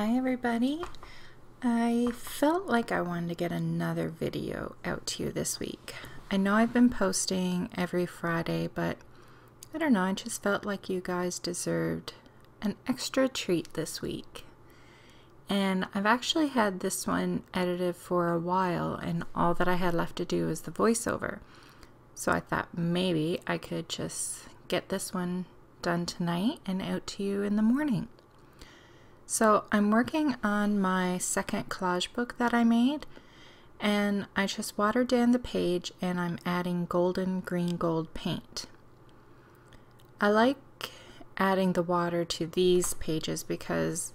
Hi everybody. I felt like I wanted to get another video out to you this week. I know I've been posting every Friday, but I don't know, I just felt like you guys deserved an extra treat this week. And I've actually had this one edited for a while, and all that I had left to do was the voiceover. So I thought maybe I could just get this one done tonight and out to you in the morning. So I'm working on my second collage book that I made and I just watered down the page and I'm adding golden green gold paint. I like adding the water to these pages because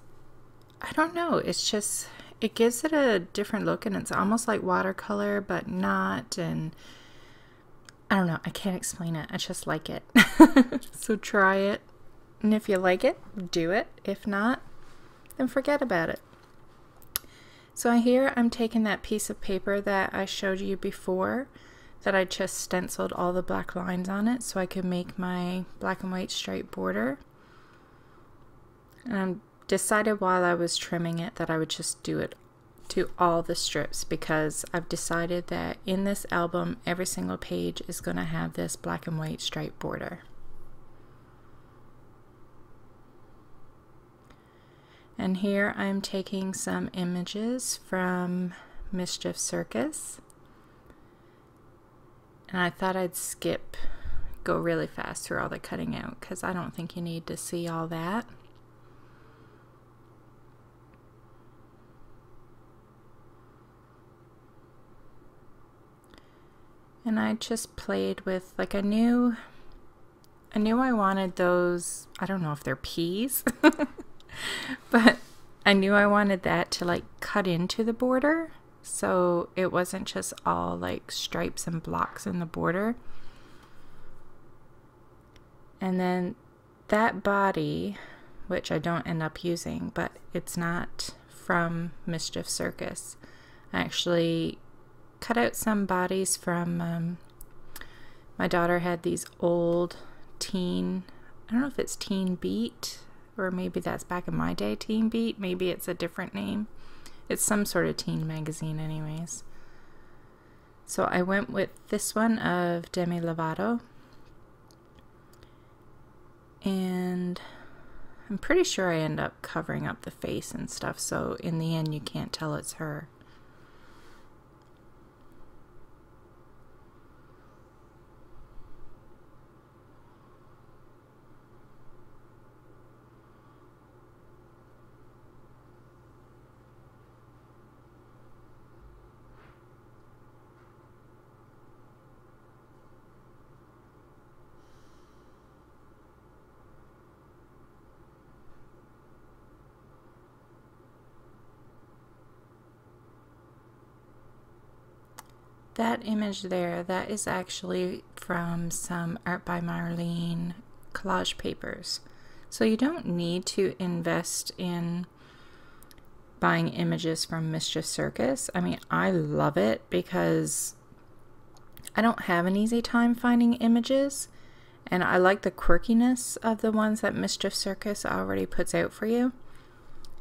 I don't know, it's just, it gives it a different look and it's almost like watercolor but not and I don't know, I can't explain it, I just like it. so try it and if you like it, do it. If not, then forget about it. So here I'm taking that piece of paper that I showed you before that I just stenciled all the black lines on it so I could make my black and white stripe border. And I decided while I was trimming it that I would just do it to all the strips because I've decided that in this album every single page is going to have this black and white stripe border. And here I'm taking some images from Mischief Circus. And I thought I'd skip, go really fast through all the cutting out because I don't think you need to see all that. And I just played with, like I knew, I knew I wanted those, I don't know if they're peas. but I knew I wanted that to like cut into the border so it wasn't just all like stripes and blocks in the border. And then that body, which I don't end up using, but it's not from Mischief Circus. I actually cut out some bodies from, um, my daughter had these old teen, I don't know if it's Teen Beat or maybe that's back in my day, Teen Beat. Maybe it's a different name. It's some sort of teen magazine, anyways. So I went with this one of Demi Lovato. And I'm pretty sure I end up covering up the face and stuff, so in the end you can't tell it's her. That image there, that is actually from some Art by Marlene collage papers. So you don't need to invest in buying images from Mischief Circus. I mean, I love it because I don't have an easy time finding images and I like the quirkiness of the ones that Mischief Circus already puts out for you.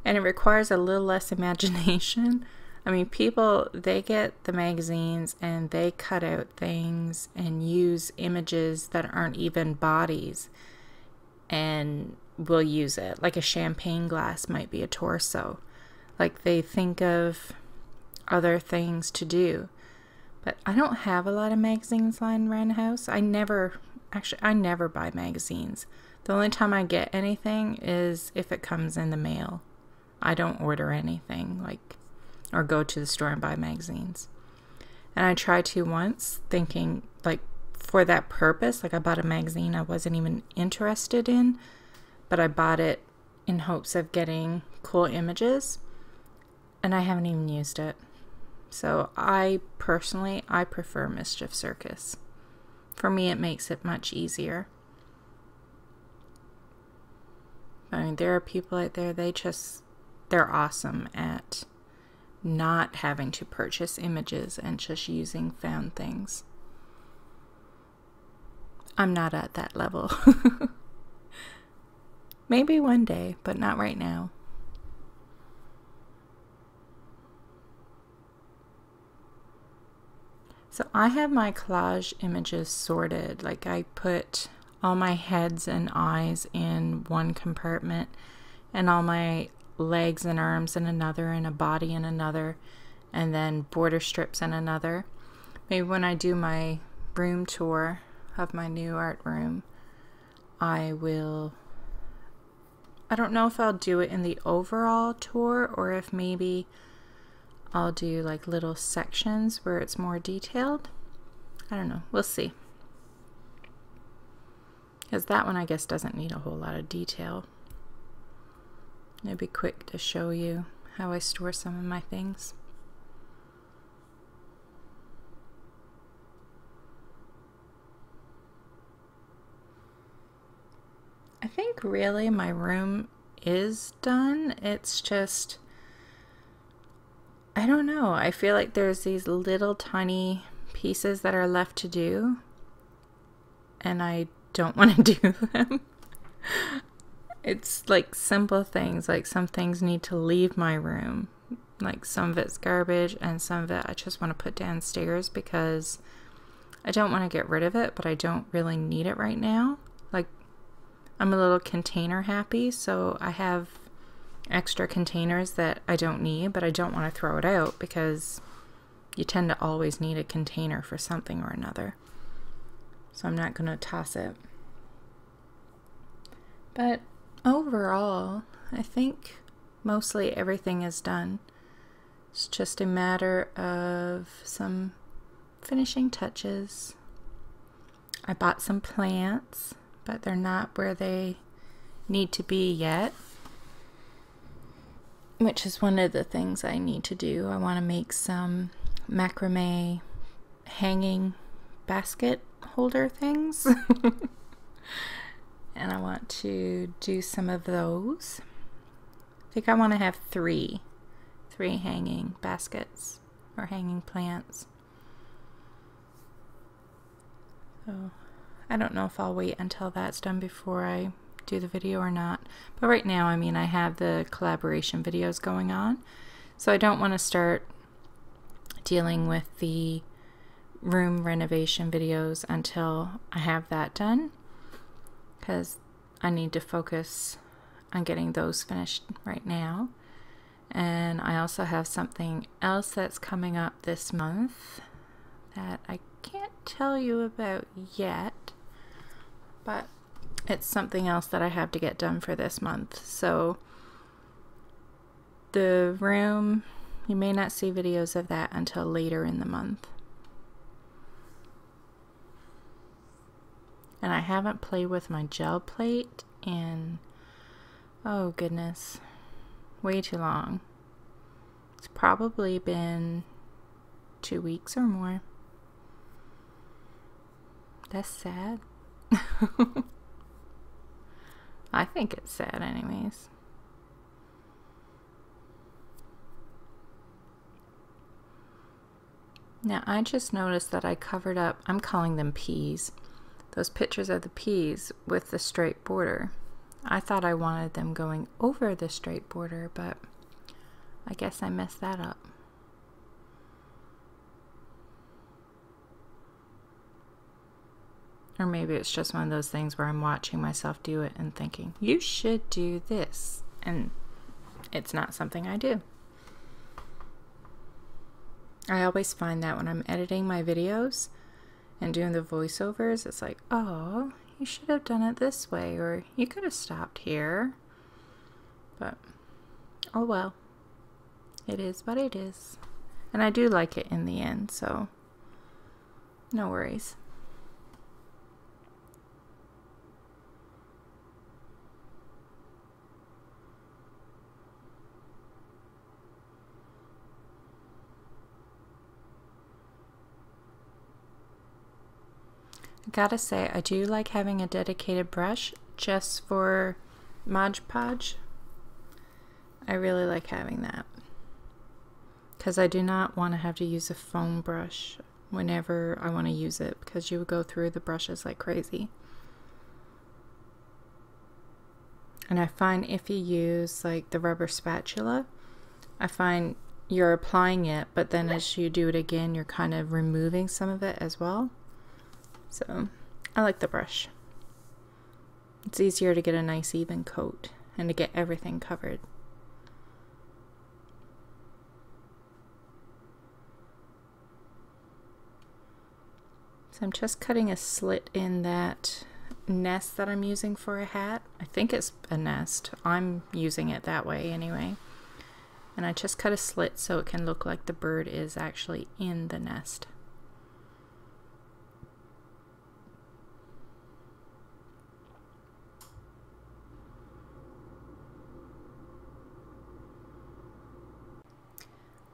And it requires a little less imagination I mean, people, they get the magazines and they cut out things and use images that aren't even bodies and will use it. Like a champagne glass might be a torso. Like they think of other things to do. But I don't have a lot of magazines lying around the house. I never, actually, I never buy magazines. The only time I get anything is if it comes in the mail. I don't order anything. Like, or go to the store and buy magazines. And I tried to once, thinking like for that purpose, like I bought a magazine I wasn't even interested in, but I bought it in hopes of getting cool images, and I haven't even used it. So I personally, I prefer Mischief Circus. For me, it makes it much easier. I mean, there are people out there, they just, they're awesome at not having to purchase images and just using found things. I'm not at that level. Maybe one day, but not right now. So I have my collage images sorted. Like I put all my heads and eyes in one compartment and all my legs and arms in another and a body in another and then border strips in another. Maybe when I do my room tour of my new art room, I will I don't know if I'll do it in the overall tour or if maybe I'll do like little sections where it's more detailed. I don't know. We'll see. Because that one I guess doesn't need a whole lot of detail. It'd be quick to show you how I store some of my things. I think really my room is done. It's just, I don't know. I feel like there's these little tiny pieces that are left to do, and I don't want to do them. It's like simple things, like some things need to leave my room. Like some of it's garbage, and some of it I just want to put downstairs because I don't want to get rid of it, but I don't really need it right now. Like I'm a little container happy, so I have extra containers that I don't need, but I don't want to throw it out because you tend to always need a container for something or another. So I'm not going to toss it. But overall, I think mostly everything is done. It's just a matter of some finishing touches. I bought some plants but they're not where they need to be yet. Which is one of the things I need to do. I want to make some macrame hanging basket holder things. and I want to do some of those. I think I want to have three, three hanging baskets or hanging plants. So I don't know if I'll wait until that's done before I do the video or not. But right now, I mean, I have the collaboration videos going on. So I don't want to start dealing with the room renovation videos until I have that done. Because I need to focus on getting those finished right now. And I also have something else that's coming up this month that I can't tell you about yet but it's something else that I have to get done for this month. So the room, you may not see videos of that until later in the month. And I haven't played with my gel plate in, oh goodness, way too long. It's probably been two weeks or more. That's sad. I think it's sad, anyways. Now, I just noticed that I covered up, I'm calling them peas, those pictures of the peas with the straight border. I thought I wanted them going over the straight border, but I guess I messed that up. Or maybe it's just one of those things where I'm watching myself do it and thinking, you should do this. And it's not something I do. I always find that when I'm editing my videos and doing the voiceovers, it's like, oh, you should have done it this way, or you could have stopped here. But, oh well. It is what it is. And I do like it in the end, so no worries. Gotta say, I do like having a dedicated brush just for Mod Podge. I really like having that. Because I do not want to have to use a foam brush whenever I want to use it because you would go through the brushes like crazy. And I find if you use like the rubber spatula, I find you're applying it, but then as you do it again, you're kind of removing some of it as well. So I like the brush. It's easier to get a nice even coat and to get everything covered. So I'm just cutting a slit in that nest that I'm using for a hat. I think it's a nest. I'm using it that way anyway. And I just cut a slit so it can look like the bird is actually in the nest.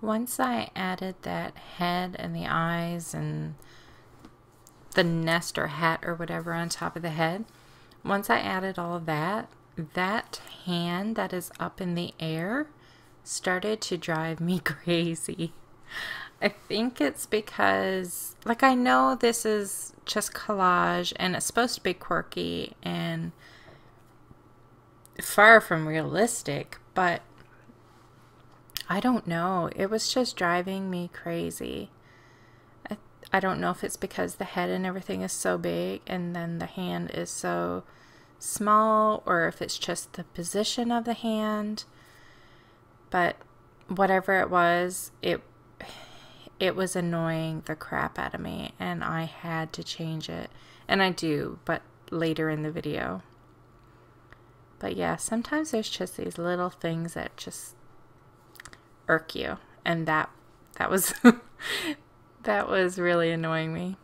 Once I added that head and the eyes and the nest or hat or whatever on top of the head, once I added all of that, that hand that is up in the air started to drive me crazy. I think it's because, like, I know this is just collage and it's supposed to be quirky and far from realistic, but I don't know. It was just driving me crazy. I, I don't know if it's because the head and everything is so big and then the hand is so small or if it's just the position of the hand. But whatever it was, it it was annoying the crap out of me and I had to change it. And I do, but later in the video. But yeah, sometimes there's just these little things that just irk you. And that that was that was really annoying me.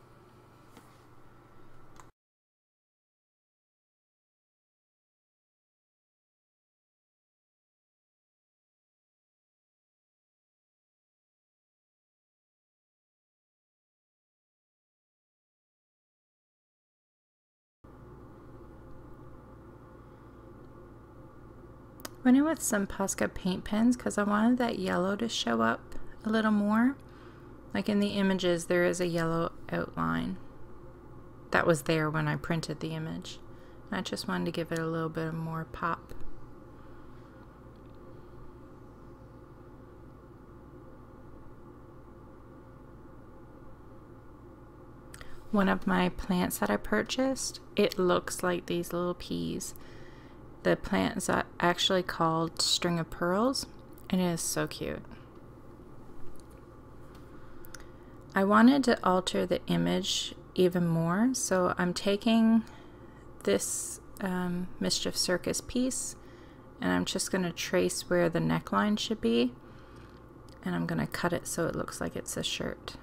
Went in with some Posca paint pens because I wanted that yellow to show up a little more. Like in the images, there is a yellow outline that was there when I printed the image. I just wanted to give it a little bit more pop. One of my plants that I purchased, it looks like these little peas. The plant is actually called String of Pearls, and it is so cute. I wanted to alter the image even more, so I'm taking this um, Mischief Circus piece and I'm just going to trace where the neckline should be and I'm going to cut it so it looks like it's a shirt.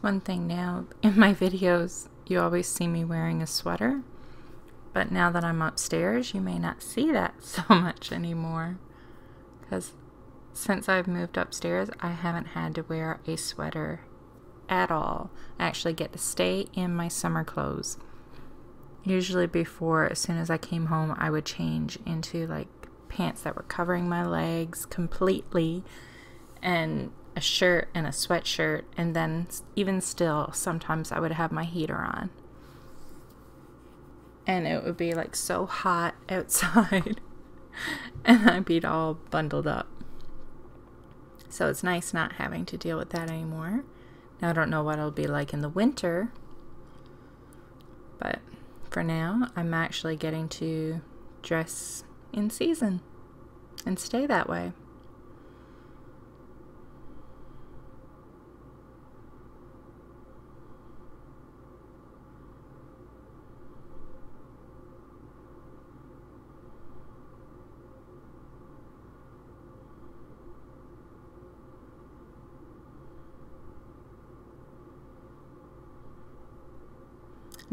One thing now, in my videos, you always see me wearing a sweater, but now that I'm upstairs, you may not see that so much anymore. Because since I've moved upstairs, I haven't had to wear a sweater at all. I actually get to stay in my summer clothes. Usually before, as soon as I came home, I would change into like pants that were covering my legs completely and a shirt and a sweatshirt, and then even still, sometimes I would have my heater on. And it would be like so hot outside, and I'd be all bundled up. So it's nice not having to deal with that anymore. Now I don't know what it'll be like in the winter, but for now, I'm actually getting to dress in season and stay that way.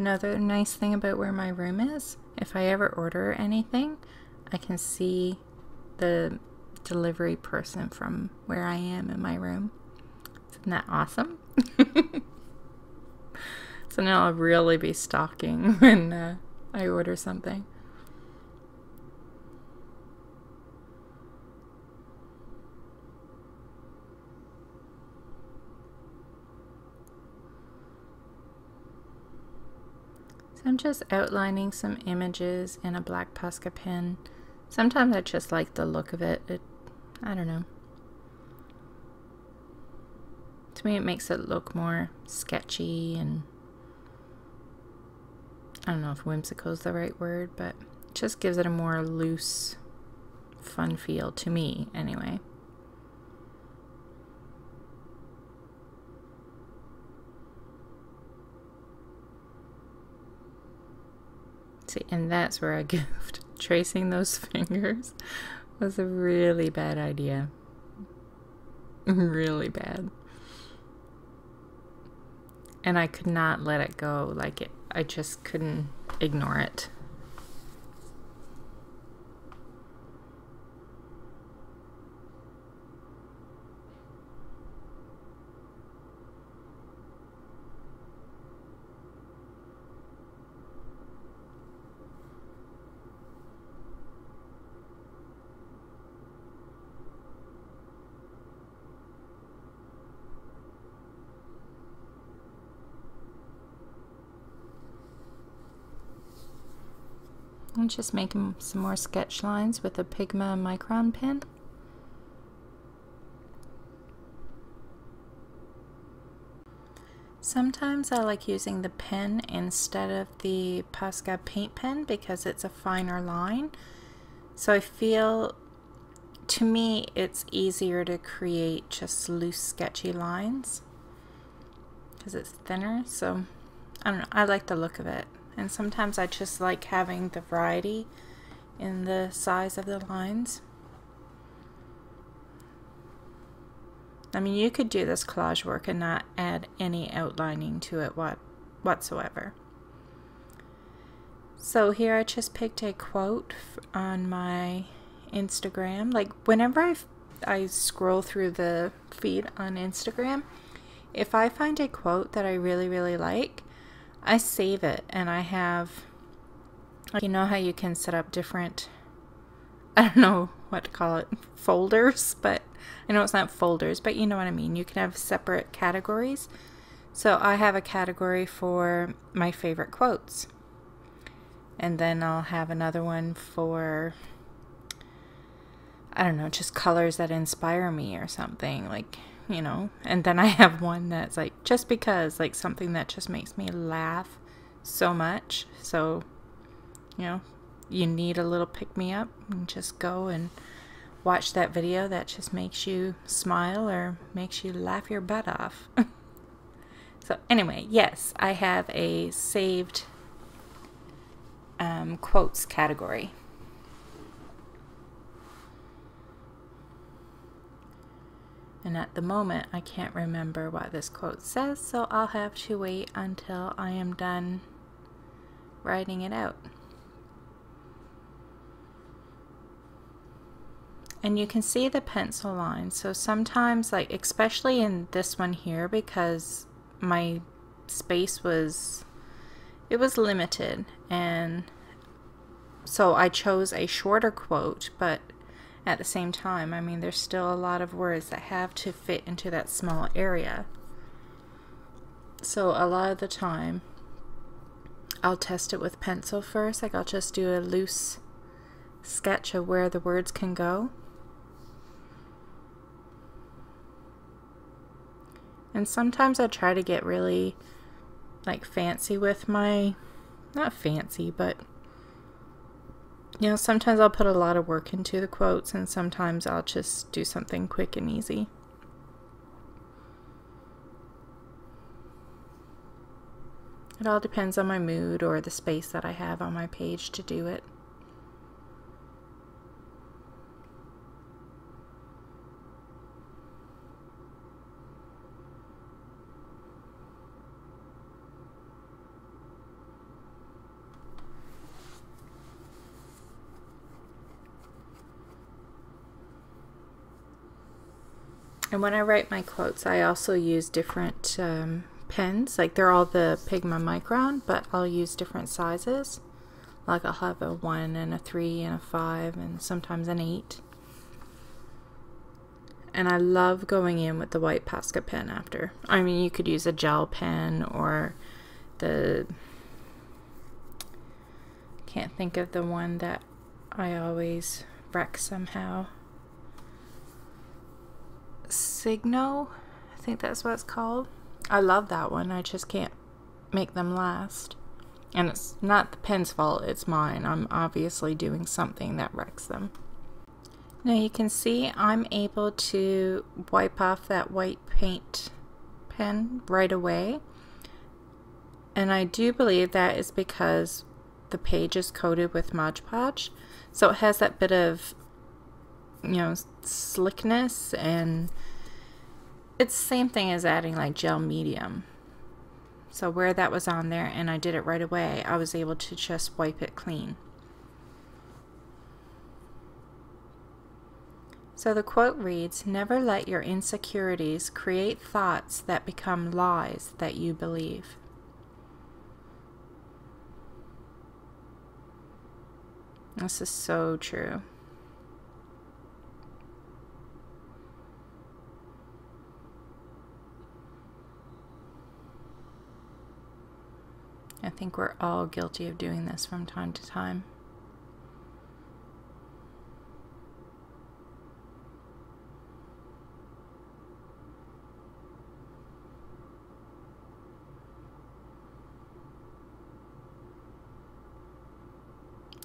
Another nice thing about where my room is, if I ever order anything, I can see the delivery person from where I am in my room. Isn't that awesome? so now I'll really be stalking when uh, I order something. So I'm just outlining some images in a black Posca pen. Sometimes I just like the look of it. it I don't know. To me, it makes it look more sketchy and I don't know if whimsical is the right word, but it just gives it a more loose, fun feel to me, anyway. See, and that's where I goofed. Tracing those fingers was a really bad idea. really bad. And I could not let it go. Like, it, I just couldn't ignore it. Just making some more sketch lines with a Pigma Micron pen. Sometimes I like using the pen instead of the Posca paint pen because it's a finer line. So I feel, to me, it's easier to create just loose sketchy lines because it's thinner. So I don't know, I like the look of it. And sometimes I just like having the variety in the size of the lines. I mean, you could do this collage work and not add any outlining to it what, whatsoever. So here I just picked a quote on my Instagram. Like whenever I, I scroll through the feed on Instagram, if I find a quote that I really, really like, I save it and I have, like, you know how you can set up different, I don't know what to call it, folders, but I know it's not folders, but you know what I mean. You can have separate categories. So I have a category for my favorite quotes. And then I'll have another one for, I don't know, just colors that inspire me or something. Like, you know. And then I have one that's like just because, like something that just makes me laugh so much. So, you know, you need a little pick me up and just go and watch that video that just makes you smile or makes you laugh your butt off. so, anyway, yes, I have a saved um, quotes category. And at the moment, I can't remember what this quote says, so I'll have to wait until I am done writing it out. And you can see the pencil line. So sometimes, like, especially in this one here, because my space was, it was limited. And so I chose a shorter quote, but at the same time. I mean, there's still a lot of words that have to fit into that small area. So a lot of the time, I'll test it with pencil first. Like I'll just do a loose sketch of where the words can go. And sometimes I try to get really like fancy with my, not fancy, but you know, sometimes I'll put a lot of work into the quotes and sometimes I'll just do something quick and easy. It all depends on my mood or the space that I have on my page to do it. And when I write my quotes, I also use different um, pens. Like they're all the Pigma Micron, but I'll use different sizes. Like I'll have a 1 and a 3 and a 5 and sometimes an 8. And I love going in with the white Posca pen after. I mean, you could use a gel pen or the... Can't think of the one that I always wreck somehow. Signo? I think that's what it's called. I love that one. I just can't make them last. And it's not the pen's fault, it's mine. I'm obviously doing something that wrecks them. Now you can see I'm able to wipe off that white paint pen right away. And I do believe that is because the page is coated with Mod Podge. So it has that bit of, you know, slickness and it's the same thing as adding like gel medium. So where that was on there and I did it right away, I was able to just wipe it clean. So the quote reads, Never let your insecurities create thoughts that become lies that you believe. This is so true. I think we're all guilty of doing this from time to time.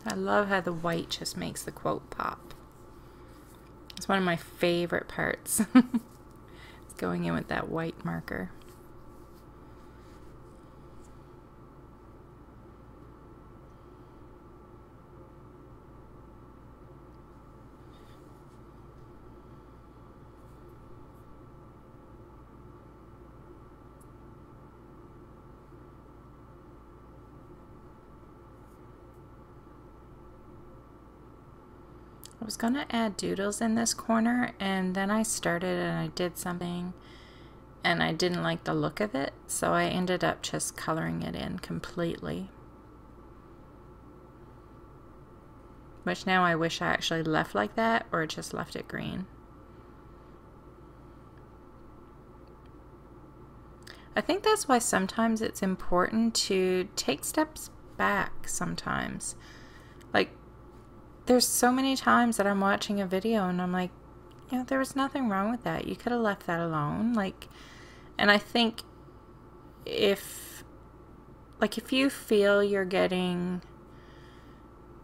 I love how the white just makes the quote pop. It's one of my favorite parts. it's going in with that white marker. Was going to add doodles in this corner and then I started and I did something and I didn't like the look of it so I ended up just coloring it in completely. Which now I wish I actually left like that or just left it green. I think that's why sometimes it's important to take steps back sometimes. Like there's so many times that I'm watching a video and I'm like, you know, there was nothing wrong with that. You could have left that alone. Like, and I think if, like, if you feel you're getting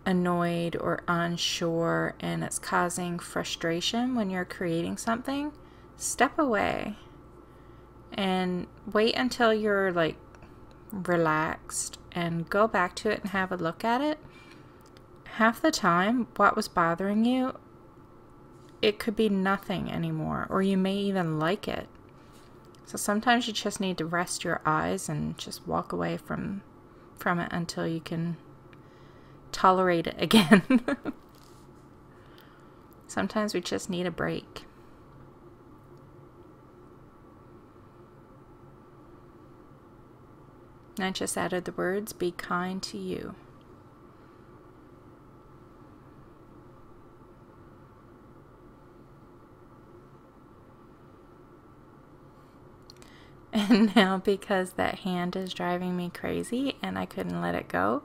annoyed or unsure and it's causing frustration when you're creating something, step away and wait until you're like relaxed and go back to it and have a look at it half the time, what was bothering you, it could be nothing anymore, or you may even like it. So sometimes you just need to rest your eyes and just walk away from from it until you can tolerate it again. sometimes we just need a break. And I just added the words, be kind to you. And now, because that hand is driving me crazy and I couldn't let it go,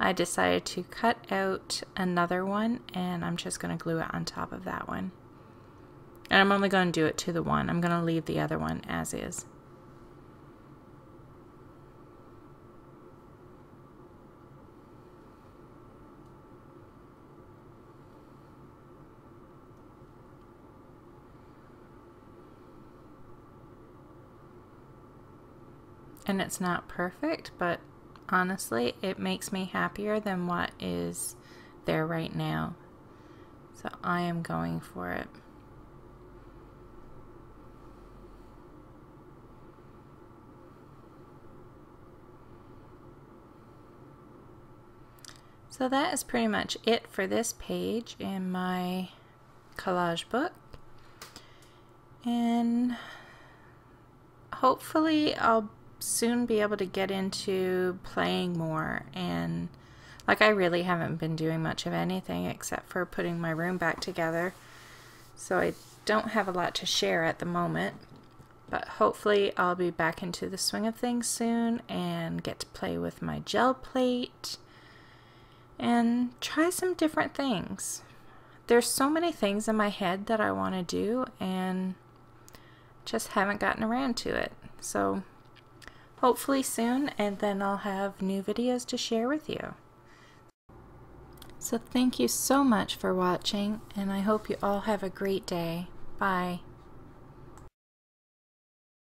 I decided to cut out another one and I'm just going to glue it on top of that one. And I'm only going to do it to the one. I'm going to leave the other one as is. And it's not perfect, but honestly, it makes me happier than what is there right now. So I am going for it. So that is pretty much it for this page in my collage book. And hopefully, I'll soon be able to get into playing more. And like, I really haven't been doing much of anything except for putting my room back together. So I don't have a lot to share at the moment. But hopefully, I'll be back into the swing of things soon and get to play with my gel plate and try some different things. There's so many things in my head that I want to do and just haven't gotten around to it. So hopefully soon and then I'll have new videos to share with you. So thank you so much for watching and I hope you all have a great day. Bye.